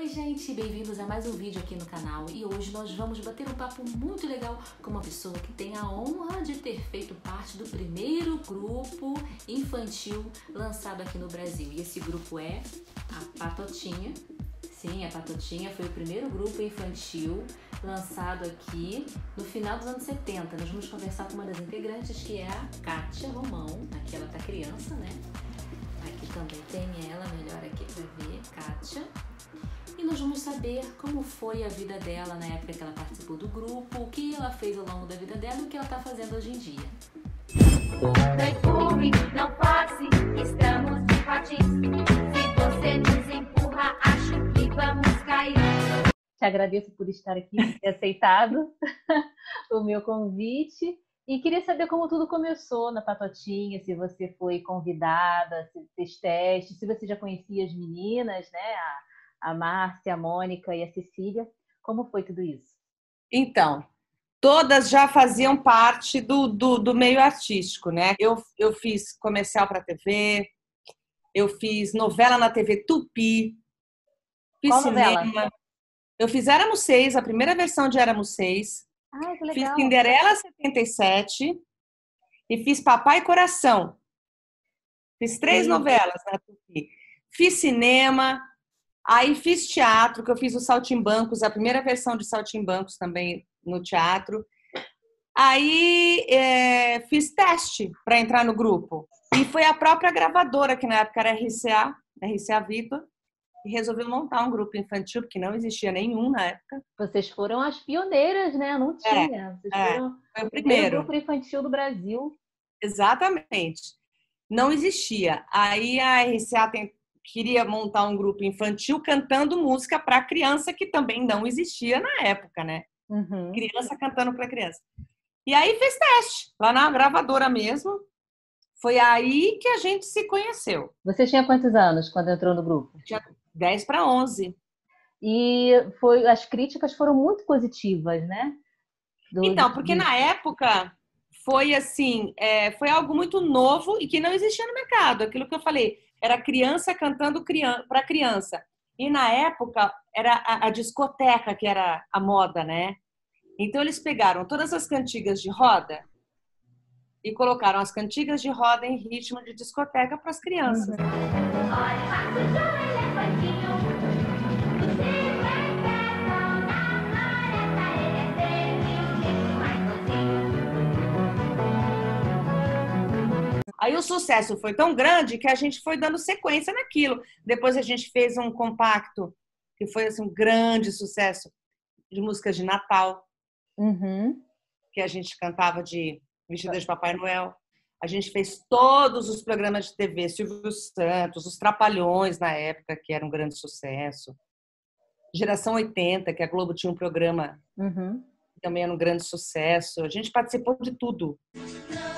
Oi gente, bem-vindos a mais um vídeo aqui no canal e hoje nós vamos bater um papo muito legal com uma pessoa que tem a honra de ter feito parte do primeiro grupo infantil lançado aqui no Brasil. E esse grupo é a Patotinha. Sim, a Patotinha foi o primeiro grupo infantil lançado aqui no final dos anos 70. Nós vamos conversar com uma das integrantes que é a Kátia Romão. Aqui ela tá criança, né? Aqui também tem ela, melhor aqui pra ver, Kátia e nós vamos saber como foi a vida dela na época que ela participou do grupo, o que ela fez ao longo da vida dela e o que ela está fazendo hoje em dia. Perfume, não passe, estamos de patins. Se você nos empurra, acho que vamos cair. Te agradeço por estar aqui, por ter aceitado o meu convite. E queria saber como tudo começou na Patotinha, se você foi convidada, se fez teste, se você já conhecia as meninas, né? A a Márcia, a Mônica e a Cecília. Como foi tudo isso? Então, todas já faziam parte do, do, do meio artístico, né? Eu, eu fiz comercial para TV, eu fiz novela na TV Tupi, fiz Qual cinema. Novela? Eu fiz Éramos Seis, a primeira versão de Éramos Seis. Ah, que legal. Fiz Cinderela 77 e fiz Papai Coração. Fiz três Sim. novelas na Tupi. Fiz cinema, Aí fiz teatro, que eu fiz o Saltimbancos, a primeira versão de Saltimbancos também no teatro. Aí é, fiz teste para entrar no grupo. E foi a própria gravadora, que na época era RCA, RCA Vitor, que resolveu montar um grupo infantil, porque não existia nenhum na época. Vocês foram as pioneiras, né? Não tinha. Vocês é, foram Foi o primeiro grupo infantil do Brasil. Exatamente. Não existia. Aí a RCA tem- queria montar um grupo infantil cantando música para criança, que também não existia na época, né? Uhum. criança cantando para criança. E aí fez teste, lá na gravadora mesmo. Foi aí que a gente se conheceu. Você tinha quantos anos quando entrou no grupo? 10 para 11. E foi, as críticas foram muito positivas, né? Do- Então, porque na época foi assim, é, foi algo muito novo e que não existia no mercado. Aquilo que eu falei, era criança cantando para criança. E na época era a, a discoteca que era a moda, né? Então eles pegaram todas as cantigas de roda e colocaram as cantigas de roda em ritmo de discoteca para as crianças. Olha, Aí o sucesso foi tão grande que a gente foi dando sequência naquilo. Depois a gente fez um compacto que foi assim, um grande sucesso de músicas de Natal, Uhum. que a gente cantava de vestida de Papai Noel. A gente fez todos os programas de TV, Silvio Santos, os Trapalhões na época, que era um grande sucesso. Geração 80, que a Globo tinha um programa Uhum. que também era um grande sucesso. A gente participou de tudo. Noite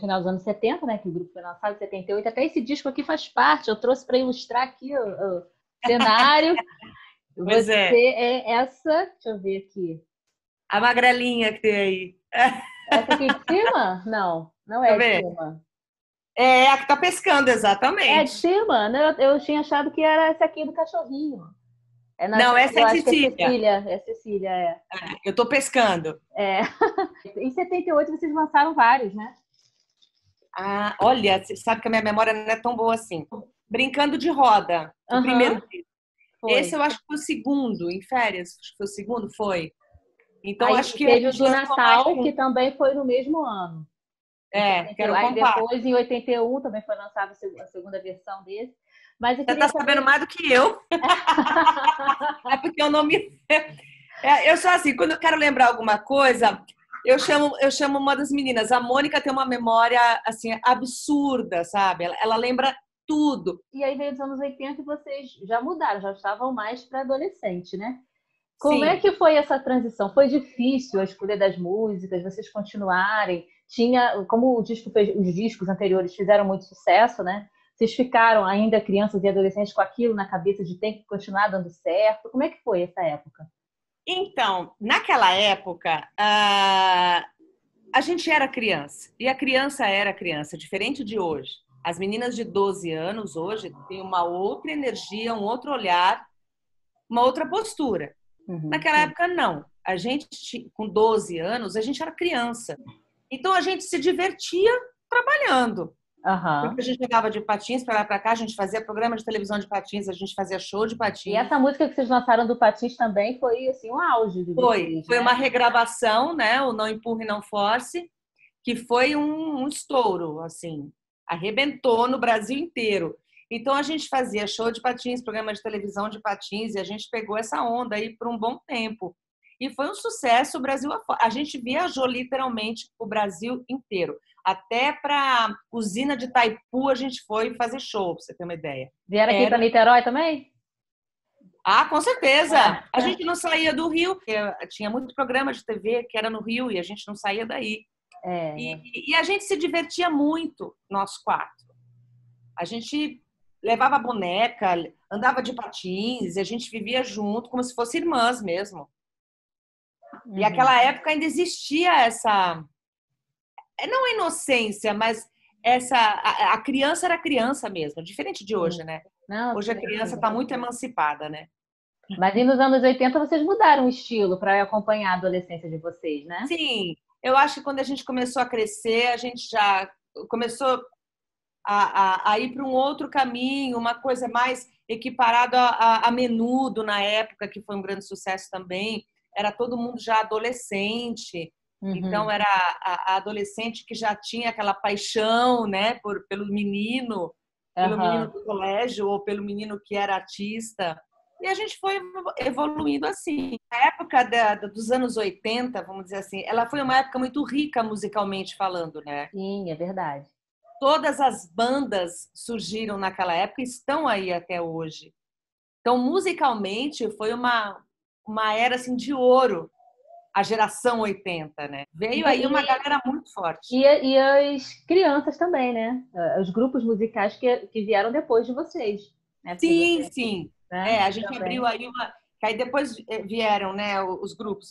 final dos anos 70, né? Que o grupo foi lançado em 78. Até esse disco aqui faz parte. Eu trouxe para ilustrar aqui o, o cenário. Pois Você é. é essa. Deixa eu ver aqui. A magrelinha que tem aí. Essa aqui de cima? Não, não é de cima. É a que tá pescando, É de exatamente. cima? Né? Eu, eu tinha achado que era essa aqui do cachorrinho. É na- Não, essa é eu acho que Cecília. Cecília. É Cecília, é. Eu tô pescando. é. em 78 vocês lançaram vários, né? Ah, olha, você sabe que a minha memória não é tão boa assim. Brincando de roda, o Aham. primeiro. Foi. Esse eu acho que foi o segundo, em férias. Acho que foi o segundo, foi. Então Aí acho que. teve o lançou Natal, mais que também foi no mesmo ano. É, que era o Aí depois, em 81, também foi lançada a seg- a segunda versão desse. Mas Você queria tá sabendo mais do que eu. é porque eu não me. É, eu sou assim, quando eu quero lembrar alguma coisa, eu chamo, eu chamo uma das meninas. A Mônica tem uma memória assim absurda, sabe? Ela, ela lembra tudo. E aí veio dos anos 80 e vocês já mudaram, já estavam mais para adolescente, né? Como Sim. é que foi essa transição? Foi difícil a escolha das músicas, vocês continuarem? Tinha, como o disco fez, os discos anteriores fizeram muito sucesso, né? Vocês ficaram ainda crianças e adolescentes com aquilo na cabeça de tem que continuar dando certo? Como é que foi essa época? Então, naquela época, ah, a gente era criança e a criança era criança, diferente de hoje. As meninas de 12 anos hoje têm uma outra energia, um outro olhar, uma outra postura. Uhum, Naquela sim. época, não. A gente, com 12 anos, a gente era criança. Então, a gente se divertia trabalhando. Aham. Porque a gente jogava de patins para lá para cá, a gente fazia programa de televisão de patins, a gente fazia show de patins. E essa música que vocês lançaram do Patins também foi assim um auge de Foi, vocês, foi né? uma regravação, né? O Não Empurre, Não Force, que foi um, um estouro, assim, arrebentou no Brasil inteiro. Então a gente fazia show de patins, programa de televisão de patins, e a gente pegou essa onda aí por um bom tempo. E foi um sucesso o Brasil afora. A gente viajou literalmente o Brasil inteiro. Até para usina de Taipu a gente foi fazer show, pra você ter uma ideia. Vieram aqui Era. para Niterói também? Ah, com certeza! Ah, A gente não saía do Rio, porque tinha muito programa de TV que era no Rio e a gente não saía daí. É. E, e a gente se divertia muito, nós quatro. A gente levava boneca, andava de patins, e a gente vivia junto, como se fossem irmãs mesmo. E Uhum. aquela época ainda existia essa. É, Não a inocência, mas essa. A, a criança era criança mesmo, diferente de hoje, né? Não, Hoje a sim, criança está muito emancipada, né? Mas nos anos 80 vocês mudaram o estilo para acompanhar a adolescência de vocês, né? Sim, eu acho que quando a gente começou a crescer, a gente já começou a, a, a ir para um outro caminho, uma coisa mais equiparada a, a Menudo na época, que foi um grande sucesso também. Era todo mundo já adolescente, Uhum. então era a, a adolescente que já tinha aquela paixão, né, por, pelo menino, pelo menino do colégio ou pelo menino que era artista. E a gente foi evoluindo assim. A época da- da- dos anos 80, vamos dizer assim, ela foi uma época muito rica musicalmente falando, né? Sim, é verdade. Todas as bandas surgiram naquela época e estão aí até hoje. Então, musicalmente, foi uma, uma era assim, de ouro, a geração 80, né? Veio aí uma galera muito forte. E, e as crianças também, né? Os grupos musicais que, que vieram depois de vocês. Né? Sim, vocês, sim. né, É, a gente também. abriu aí uma. que Aí depois eh, vieram, né, os grupos.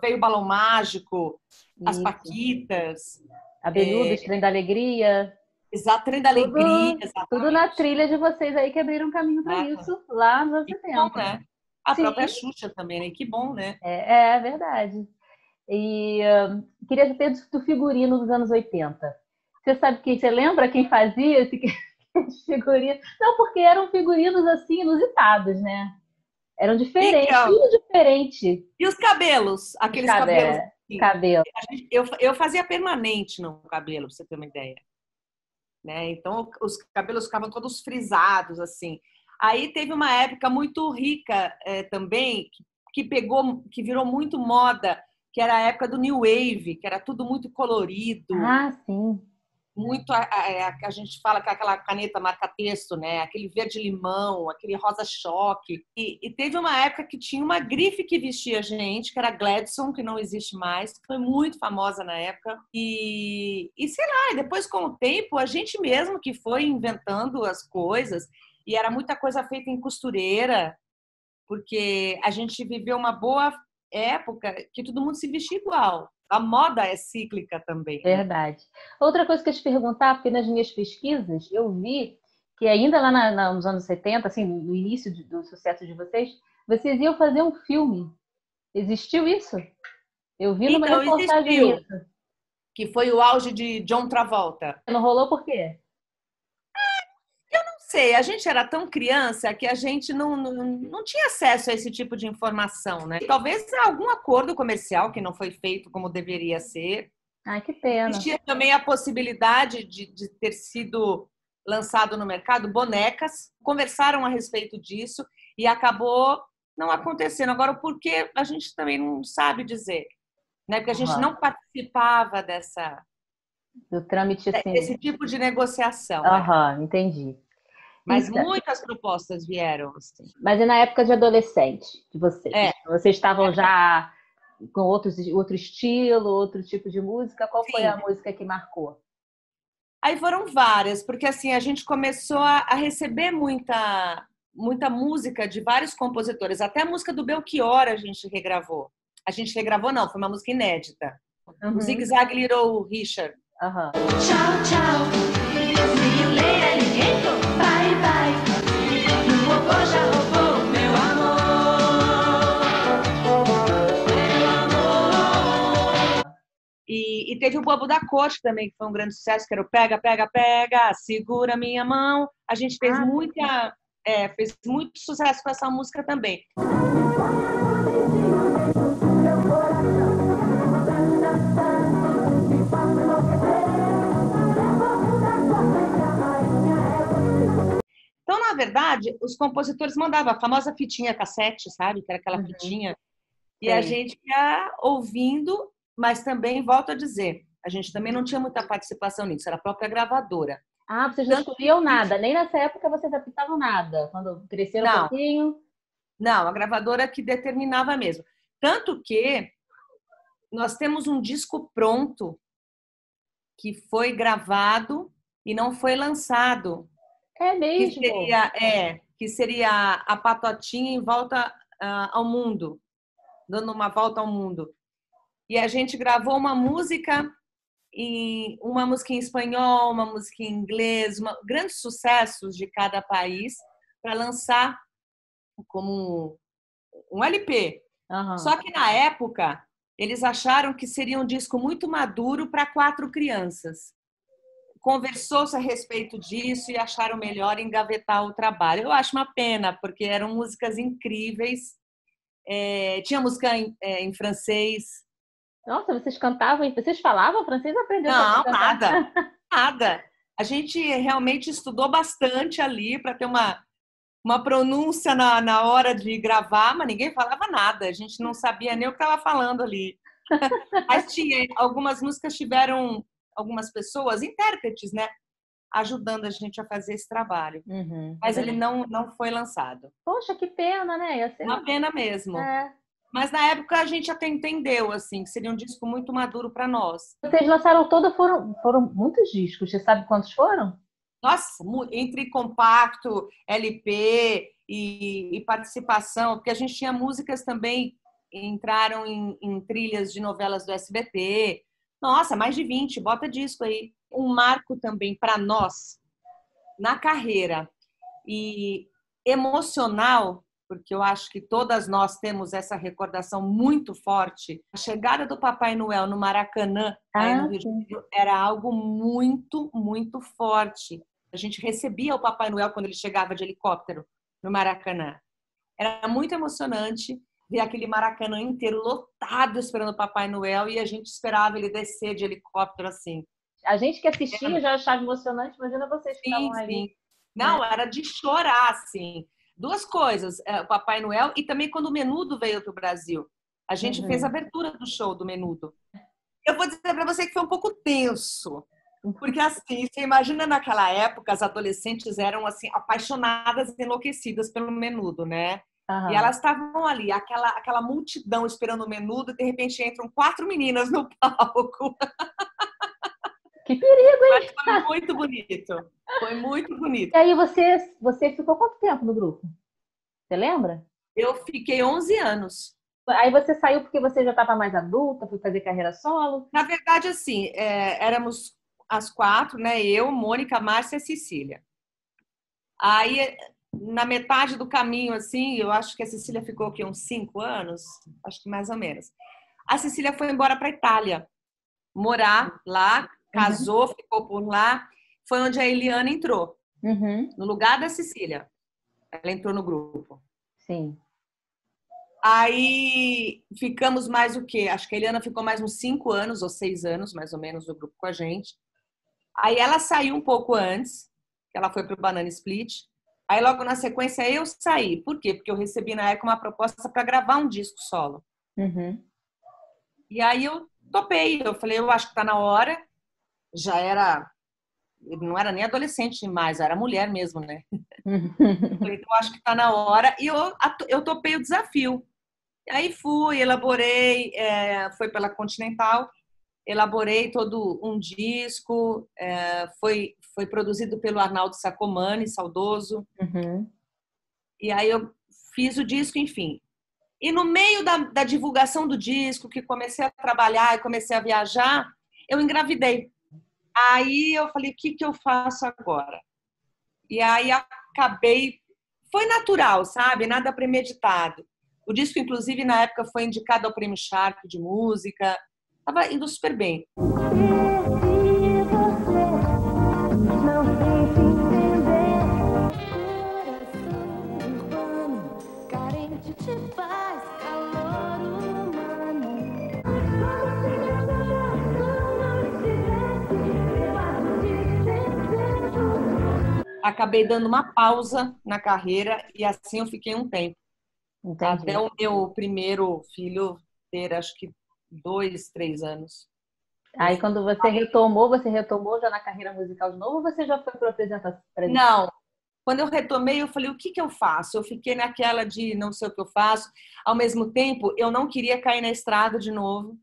Veio o Balão Mágico, as Isso. Paquitas, Abelhudos, Trem da Alegria. Exato, Trem da Tudo- Alegria. exatamente. Tudo na trilha de vocês aí que abriram caminho para isso lá nos anos Que 70. bom, né? A Sim. própria Xuxa também, né? Que bom, né? É, é verdade. E ah, queria saber do- do figurino dos anos 80. Você sabe quem? Você lembra quem fazia esse figurino? Não, porque eram figurinos assim inusitados, né? Eram diferentes, Então. tudo diferente. E os cabelos? Aqueles Cabe- cabelos. é, assim. Cabelo. A gente- Eu, eu fazia permanente no cabelo, pra você ter uma ideia. Né? Então, os cabelos ficavam todos frisados, assim. Aí teve uma época muito rica eh, também, que, pegou, que virou muito moda, que era a época do New Wave, que era tudo muito colorido, Ah, sim. muito a, a- a- a gente fala com aquela caneta marca-texto, né? Aquele verde-limão, aquele rosa-choque. E, e teve uma época que tinha uma grife que vestia a gente, que era Gladson, que não existe mais, que foi muito famosa na época. E, e sei lá, depois com o tempo, a gente mesmo que foi inventando as coisas, e era muita coisa feita em costureira, porque a gente viveu uma boa época que todo mundo se vestia igual. A moda é cíclica também. né? Verdade. Outra coisa que eu te perguntar, porque nas minhas pesquisas eu vi que ainda lá na- na- nos anos 70, assim, no início de- do sucesso de vocês, vocês iam fazer um filme. Existiu isso? Eu vi numa Então, reportagem existiu. isso. que foi o auge de John Travolta. Não rolou por quê? Sei, a gente era tão criança que a gente não, não, não tinha acesso a esse tipo de informação, né? Talvez algum acordo comercial que não foi feito como deveria ser. Ai, que pena. Existia também a possibilidade de, de ter sido lançado no mercado bonecas, conversaram a respeito disso e acabou não acontecendo. Agora, o porquê a gente também não sabe dizer, né? Porque a gente Aham. não participava dessa, Do trâmite, assim. desse tipo de negociação. né? Aham, entendi. Mas Então. muitas propostas vieram. Assim. Mas e na época de adolescente, de vocês? É. Vocês estavam já com outros, outro estilo, outro tipo de música? Qual foi Sim. a música que marcou? Aí foram várias, porque assim a gente começou a, a receber muita, muita música de vários compositores. Até a música do Belchior a gente regravou. A gente regravou, não, foi uma música inédita. Uhum. O Zig Zag Little Richard. Aham. Tchau, tchau. E, e teve o Bobo da Corte também, que foi um grande sucesso, que era o Pega, Pega, Pega, Segura Minha Mão. A gente fez Ah, muita. é, fez muito sucesso com essa música também. Na verdade, os compositores mandavam a famosa fitinha cassete, sabe? Que era aquela Uhum. fitinha. E a Sei. gente ia ouvindo, mas também, volto a dizer, a gente também não tinha muita participação nisso, era a própria gravadora. Ah, vocês não escolhiam nada. Nem nessa época vocês apitavam nada. Quando cresceram um Não. pouquinho. Não, a gravadora que determinava mesmo. Tanto que nós temos um disco pronto que foi gravado e não foi lançado. É Que mesmo. seria, é, que seria a patotinha em volta ah, ao mundo, dando uma volta ao mundo. E a gente gravou uma música em uma música em espanhol, uma música em inglês, uma, grandes sucessos de cada país para lançar como um LP. Aham. Só que na época eles acharam que seria um disco muito maduro para quatro crianças. Conversou-se a respeito disso e acharam melhor engavetar o trabalho. Eu acho uma pena, porque eram músicas incríveis. É, tinha música em, é, em francês. Nossa, vocês cantavam, vocês falavam francês ou aprenderam Não, nada, nada. A gente realmente estudou bastante ali para ter uma, uma pronúncia na, na hora de gravar, mas ninguém falava nada. A gente não sabia nem o que estava falando ali. Mas tinha, algumas músicas tiveram algumas pessoas, intérpretes, né? Ajudando a gente a fazer esse trabalho. Uhum. Mas ele não, não foi lançado. Poxa, que pena, né? Ser... Uma pena mesmo. É. Mas na época a gente até entendeu, assim, que seria um disco muito maduro para nós. Vocês lançaram todo, foram, foram muitos discos. Você sabe quantos foram? Nossa, entre compacto, LP e, e participação, porque a gente tinha músicas também, entraram em, em trilhas de novelas do SBT. Nossa, mais de 20, bota disco aí. Um marco também para nós na carreira e emocional, porque eu acho que todas nós temos essa recordação muito forte. A chegada do Papai Noel no Maracanã, Ah, no Rio de. Janeiro, era algo muito, muito forte. A gente recebia o Papai Noel quando ele chegava de helicóptero no Maracanã. Era muito emocionante ver aquele Maracanã inteiro lotado esperando o Papai Noel e a gente esperava ele descer de helicóptero assim. A gente que assistia já achava emocionante, imagina vocês que Sim, estavam sim. Não, era de chorar, assim. Duas coisas, é, o Papai Noel e também quando o Menudo veio para o Brasil. A gente Uhum. fez a abertura do show do Menudo. Eu vou dizer para você que foi um pouco tenso. Porque assim, você imagina naquela época, as adolescentes eram assim apaixonadas, enlouquecidas pelo Menudo, né? Aham. E elas estavam ali, aquela, aquela multidão esperando o Menudo, e de repente entram quatro meninas no palco. Que perigo, hein? Mas foi muito bonito. Foi muito bonito. E aí você, você ficou quanto tempo no grupo? Você lembra? Eu fiquei 11 anos. Aí você saiu porque você já estava mais adulta, foi fazer carreira solo? Na verdade, assim, é, éramos as quatro, né? Eu, Mônica, Márcia e Cecília. Aí, na metade do caminho, assim, eu acho que a Cecília ficou aqui uns cinco anos, acho que mais ou menos. A Cecília foi embora para Itália, morar lá, casou, ficou por lá. Foi onde a Eliana entrou, Uhum. no lugar da Cecília. Ela entrou no grupo. Sim. Aí ficamos mais o quê? Acho que a Eliana ficou mais uns cinco anos ou seis anos, mais ou menos, no grupo com a gente. Aí ela saiu um pouco antes, ela foi para o Banana Split. Aí logo na sequência eu saí. Por quê? Porque eu recebi na época uma proposta para gravar um disco solo. Uhum. E aí eu topei. Eu falei, eu acho que tá na hora. Já era. Não era nem adolescente mais, era mulher mesmo, né? Eu falei, então acho que tá na hora. E eu, eu topei o desafio. Aí fui, elaborei, é, foi pela Continental, elaborei todo um disco, é, foi, foi produzido pelo Arnaldo Sacomani, saudoso. Uhum. E aí eu fiz o disco, enfim. E no meio da, da divulgação do disco, que comecei a trabalhar e comecei a viajar, eu engravidei. Aí eu falei, o que, que eu faço agora? E aí acabei. Foi natural, sabe? Nada premeditado. O disco, inclusive, na época foi indicado ao Prêmio Sharp de música. Tava indo super bem. Acabei dando uma pausa na carreira e assim eu fiquei um tempo. Entendi. Até o meu primeiro filho ter, acho que, dois, três anos. Aí quando você retomou, você retomou já na carreira musical de novo ou você já foi para apresentação? Não. Quando eu retomei, eu falei, o que, que eu faço? Eu fiquei naquela de não sei o que eu faço. Ao mesmo tempo, eu não queria cair na estrada de novo.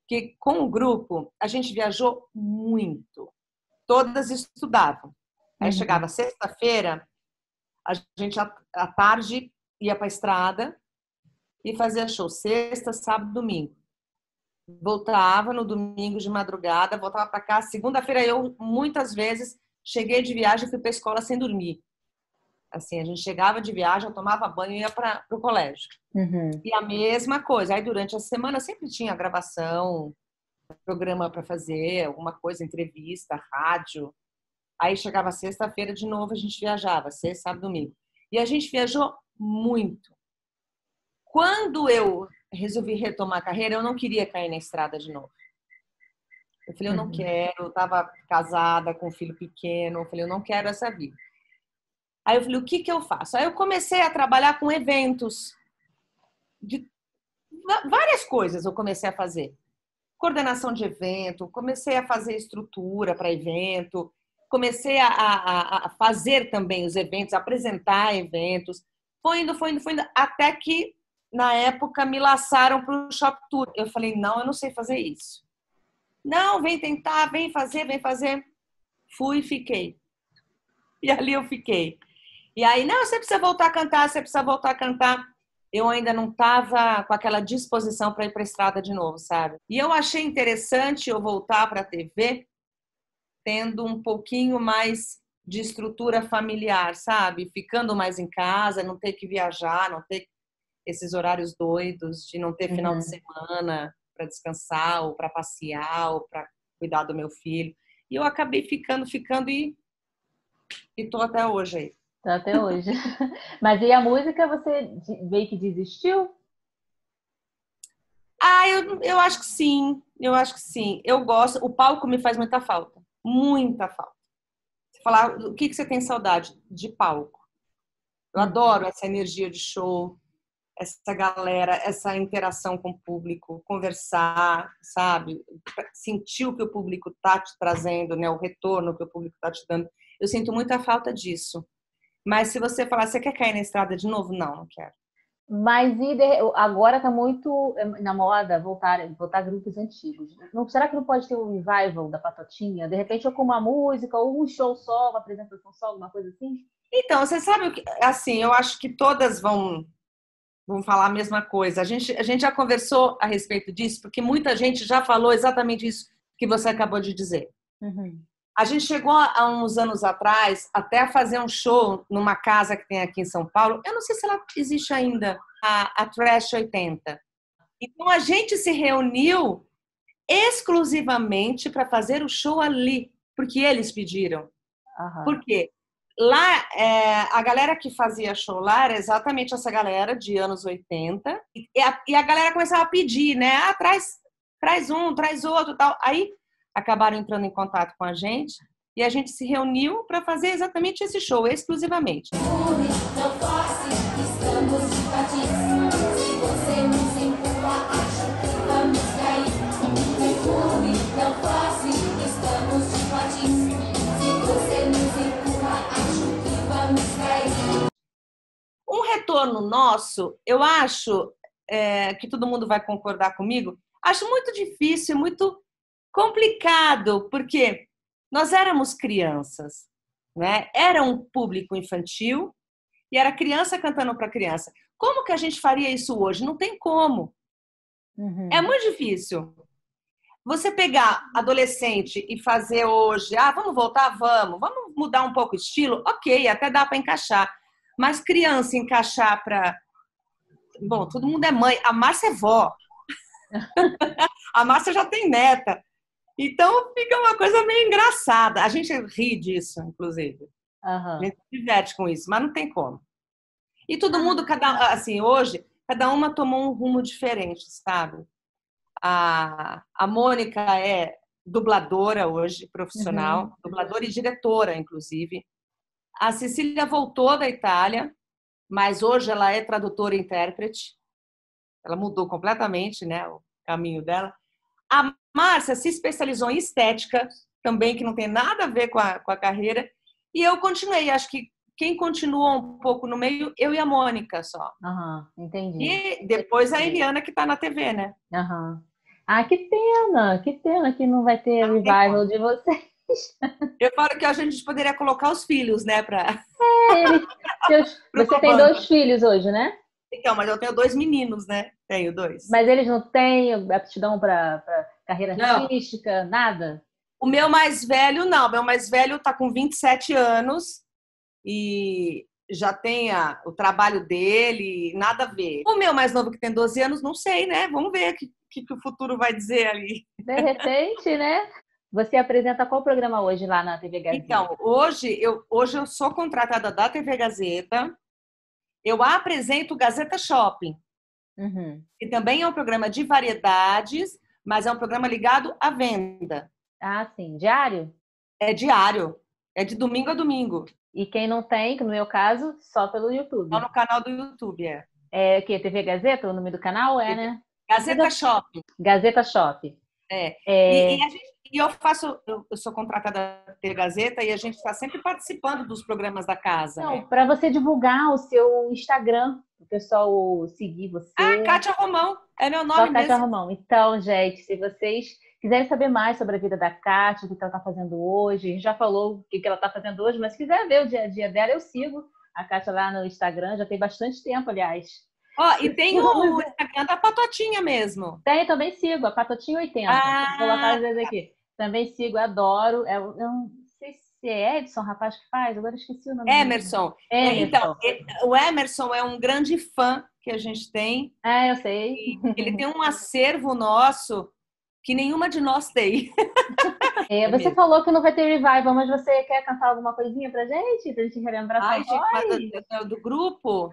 Porque com o grupo, a gente viajou muito. Todas estudavam. Aí Uhum. chegava sexta-feira, a gente à tarde ia para a estrada e fazia show sexta, sábado, domingo. Voltava no domingo de madrugada, voltava para cá. Segunda-feira eu muitas vezes cheguei de viagem e fui para a escola sem dormir. Assim, a gente chegava de viagem, eu tomava banho e ia para o colégio. Uhum. E a mesma coisa. Aí durante a semana sempre tinha gravação, programa para fazer, alguma coisa, entrevista, rádio. Aí chegava sexta-feira de novo, a gente viajava, sexta, sábado, domingo. E a gente viajou muito. Quando eu resolvi retomar a carreira, eu não queria cair na estrada de novo. Eu falei, eu não Uhum. quero, eu estava casada com um filho pequeno, eu falei, eu não quero essa vida. Aí eu falei, o que que eu faço? Aí eu comecei a trabalhar com eventos. De várias coisas eu comecei a fazer. Coordenação de evento, comecei a fazer estrutura para evento, comecei a, a- a fazer também os eventos, apresentar eventos. Foi indo, foi indo, foi indo, até que na época me laçaram para o Shop Tour. Eu falei, não, eu não sei fazer isso. Não, vem tentar, vem fazer, vem fazer. Fui e fiquei. E ali eu fiquei. E aí, não, você precisa voltar a cantar, você precisa voltar a cantar. Eu ainda não estava com aquela disposição para ir para a estrada de novo, sabe? E eu achei interessante eu voltar para a TV tendo um pouquinho mais de estrutura familiar, sabe? Ficando mais em casa, não ter que viajar, não ter esses horários doidos de não ter final Uhum. de semana para descansar ou para passear ou para cuidar do meu filho. E eu acabei ficando, ficando e e tô até hoje aí. Tá até hoje. Mas e a música você meio que desistiu? Ah, eu, eu acho que sim. Eu acho que sim. Eu gosto. O palco me faz muita falta. Muita falta. Você falar, o que, que você tem saudade? De palco. Eu adoro essa energia de show, essa galera, essa interação com o público, conversar, sabe? Sentir o que o público tá te trazendo, né? O retorno que o público tá te dando. Eu sinto muita falta disso. Mas se você falar, você quer cair na estrada de novo? Não, não quero. Mas agora tá muito eh, na moda voltar, voltar grupos antigos. Não, será que não pode ter um revival da Patotinha? De repente, ou com uma música, ou um show só, uma apresentação só, alguma coisa assim? Então, você sabe o que, assim, eu acho que todas vão vão falar a mesma coisa. A gente a gente já conversou a respeito disso, porque muita gente já falou exatamente isso que você acabou de dizer. Uhum. A gente chegou há uns anos atrás até a fazer um show numa casa que tem aqui em São Paulo. Eu não sei se ela existe ainda, a, a Trash 80. Então a gente se reuniu exclusivamente para fazer o show ali, porque eles pediram. Aham. Por quê? Lá, é, a galera que fazia show lá era exatamente essa galera de anos 80. E a, e a galera começava a pedir, né? Ah, traz, traz um, traz outro tal. Aí acabaram entrando em contato com a gente e a gente se reuniu para fazer exatamente esse show, exclusivamente. Um retorno nosso, eu acho é, que todo mundo vai concordar comigo, acho muito difícil, muito complicado, porque nós éramos crianças, né? Era um público infantil e era criança cantando para criança. Como que a gente faria isso hoje? Não tem como. Uhum. É muito difícil. Você pegar adolescente e fazer hoje, ah, vamos voltar? Vamos. Vamos mudar um pouco o estilo? Ok, até dá para encaixar. Mas criança encaixar para. Bom, todo mundo é mãe. A Márcia é vó. a Márcia já tem neta. Então fica uma coisa meio engraçada. A gente ri disso, inclusive. Aham. A gente se diverte com isso, mas não tem como. E todo mundo, cada assim, hoje, cada uma tomou um rumo diferente, sabe? A, a Mônica é dubladora hoje, profissional, dubladora e diretora, inclusive. A Cecília voltou da Itália, mas hoje ela é tradutora e intérprete. Ela mudou completamente, né, o caminho dela. A Márcia se especializou em estética, também que não tem nada a ver com a, com a carreira. E eu continuei, acho que quem continuou um pouco no meio, eu e a Mônica só. Aham, entendi. E depois a Eliana que tá na TV, né? Aham. Ah, que pena, que pena que não vai ter tem revival de vocês. Eu falo que a gente poderia colocar os filhos, né? Pra... É, você tem dois filhos hoje, né? Então, mas eu tenho dois meninos, né? Tenho dois. Mas eles não têm aptidão para carreira Não. artística, nada? O meu mais velho, não. O meu mais velho tá com 27 anos e já tem a- o trabalho dele, nada a ver. O meu mais novo, que tem 12 anos, não sei, né? Vamos ver o que, que, que o futuro vai dizer ali. De repente, né? Você apresenta qual programa hoje lá na TV Gazeta? Então, hoje eu, hoje eu sou contratada da TV Gazeta. Eu apresento o Gazeta Shopping, Uhum. que também é um programa de variedades, mas é um programa ligado à venda. Ah, sim. Diário? É diário, é de domingo a domingo, E quem não tem, que no meu caso, só pelo YouTube. só no canal do YouTube. É. É o quê? TV Gazeta? O nome do canal é, né? Gazeta Shopping. Gazeta Shop. É. É, E, e a gente- e eu faço, eu, eu sou contratada da TV Gazeta e a gente está sempre participando dos programas da casa. Não, né? para você divulgar o seu Instagram, o pessoal seguir você. Ah, Kátia Romão, é meu Só nome Kátia mesmo. Romão. Então, gente, se vocês quiserem saber mais sobre a vida da Kátia, o que ela está fazendo hoje, a gente já falou o que ela está fazendo hoje, mas se quiser ver o dia a dia dela, eu sigo a Kátia lá no Instagram, já tem bastante tempo, aliás. Ó, e tem o Instagram da Patotinha mesmo. Tem, também sigo, a Patotinha 80. Ah! Vou colocar às vezes aqui. Também sigo, adoro. É, eu não sei se é Edson, rapaz, que faz, agora esqueci o nome. Emerson. Emerson. Então, e- o Emerson é um grande fã que a gente tem. É, eu sei. Ele tem um acervo nosso que nenhuma de nós tem. É, É você mesmo. falou que não vai ter revival, mas você quer cantar alguma coisinha pra gente? Pra gente relembrar Ai, gente, do, do grupo.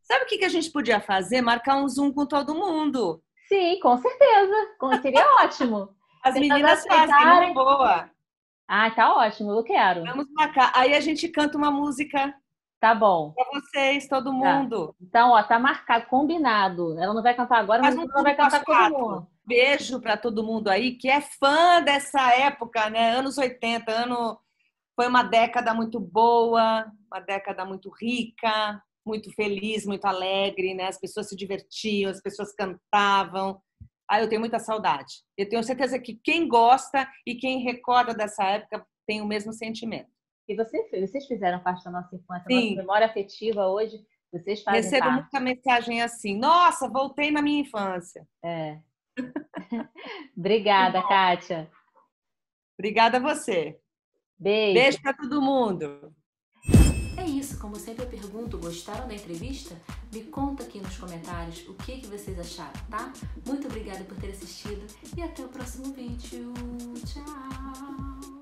Sabe o que que a gente podia fazer? Marcar um Zoom com todo mundo. Sim, com certeza. Seria ótimo. As meninas fazem uma boa. Ah, tá ótimo, eu quero. Vamos marcar. Aí a gente canta uma música Tá bom. pra vocês, todo mundo. Então, ó, tá marcado, combinado. Ela não vai cantar agora, mas um ela vai cantar todo mundo. Beijo para todo mundo aí que é fã dessa época, né? Anos 80, ano foi uma década muito boa, uma década muito rica, muito feliz, muito alegre, né? As pessoas se divertiam, as pessoas cantavam. Ah, eu tenho muita saudade. Eu tenho certeza que quem gosta e quem recorda dessa época tem o mesmo sentimento. E você, vocês fizeram parte da nossa infância, Sim. nossa memória afetiva hoje, vocês fazem Recebo parte. muita mensagem assim: Nossa, voltei na minha infância. É. Obrigada, Kátia. Obrigada a você. Beijo. Beijo para todo mundo. É isso, como sempre eu pergunto, gostaram da entrevista? Me conta aqui nos comentários o que, que vocês acharam, tá? Muito obrigada por ter assistido e até o próximo vídeo. Tchau!